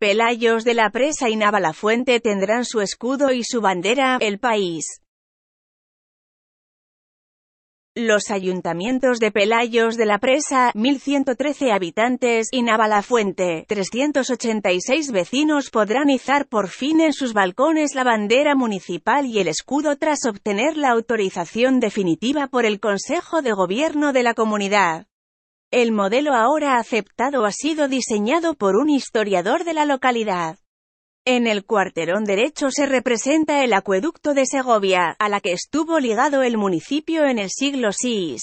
Pelayos de la Presa y Navalafuente tendrán su escudo y su bandera, el país. Los ayuntamientos de Pelayos de la Presa, 1.113 habitantes, y Navalafuente, 386 vecinos podrán izar por fin en sus balcones la bandera municipal y el escudo tras obtener la autorización definitiva por el Consejo de Gobierno de la comunidad. El modelo ahora aceptado ha sido diseñado por un historiador de la localidad. En el cuarterón derecho se representa el acueducto de Segovia, a la que estuvo ligado el municipio en el siglo VI.